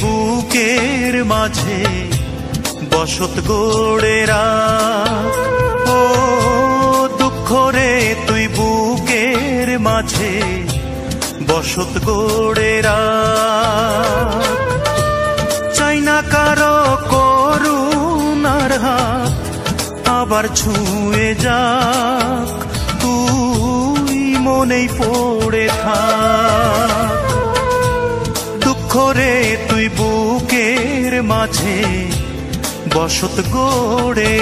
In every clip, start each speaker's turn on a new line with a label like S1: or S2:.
S1: বুকের মাঝে বসত গড়েরা ও দুঃখ রে, তুই বুকের মাঝে বসত গড়েরা চাই না কারও করুণার হাত, আবার ছুঁয়ে যাক। তুই মনেই পড়ে থাক। মাঝে বসত গড়ে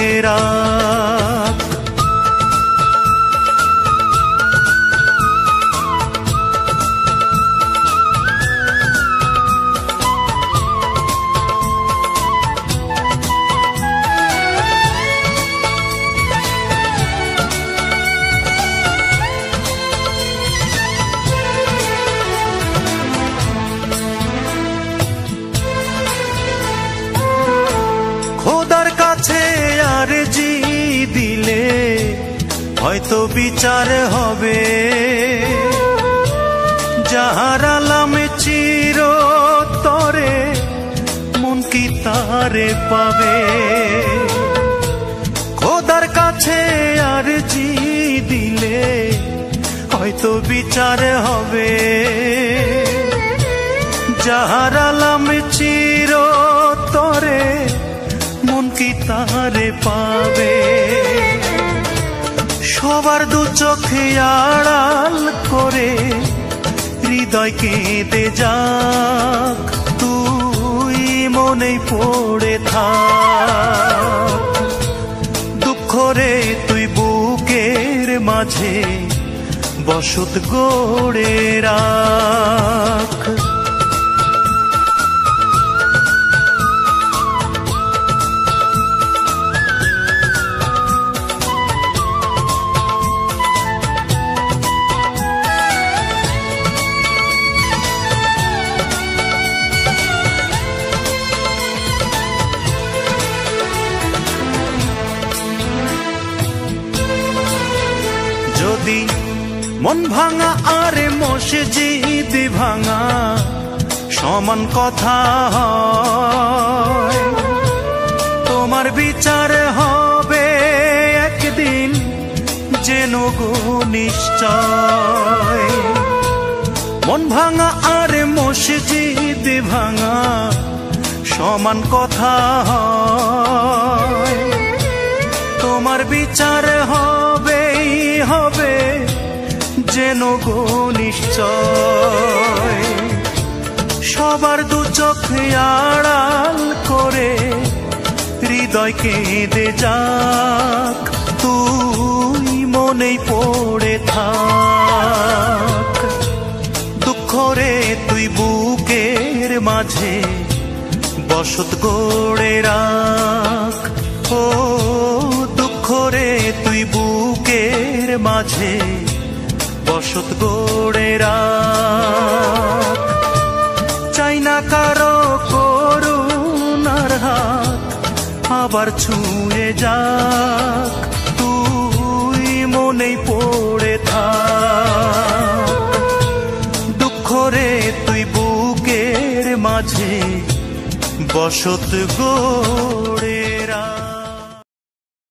S1: হয়তো বিচার হবে। যাহার আলামে চির তরে মন কি তারে পাবে? খোদার কাছে আর জি দিলে হয়তো বিচার হবে। যাহার আলামে চির তরে মন কি তারে পাবে? সবার দু চোখে আড়াল করে হৃদয় কেঁদে যাক, তুই মনে পড়ে থাক। দুঃখ রে, তুই বুকের মাঝে বসত গড়ে যদি মন ভাঙা, আরে মসজিদ ভাঙা। সমান কথা তোমার বিচার হবে একদিন, যেন গো নিশ্চয়। মন ভাঙা, আরে মসজিদ ভাঙা। সমান কথা তোমার বিচার হবেই, হবে যেন গো নিশ্চয়। সবার দু চোখে আড়াল করে হৃদয় কেঁদে যাক, তুই মনেই পড়ে থাক। দুঃখ রে, তুই বুকের মাঝে বসত গড়ে বসত গড়ে চাই না কারও করুণার হাত, আবার ছুঁয়ে যাক, তুই মনেই পড়ে থাক। দুঃখ রে, তুই বুকের মাঝে বসত গড়ে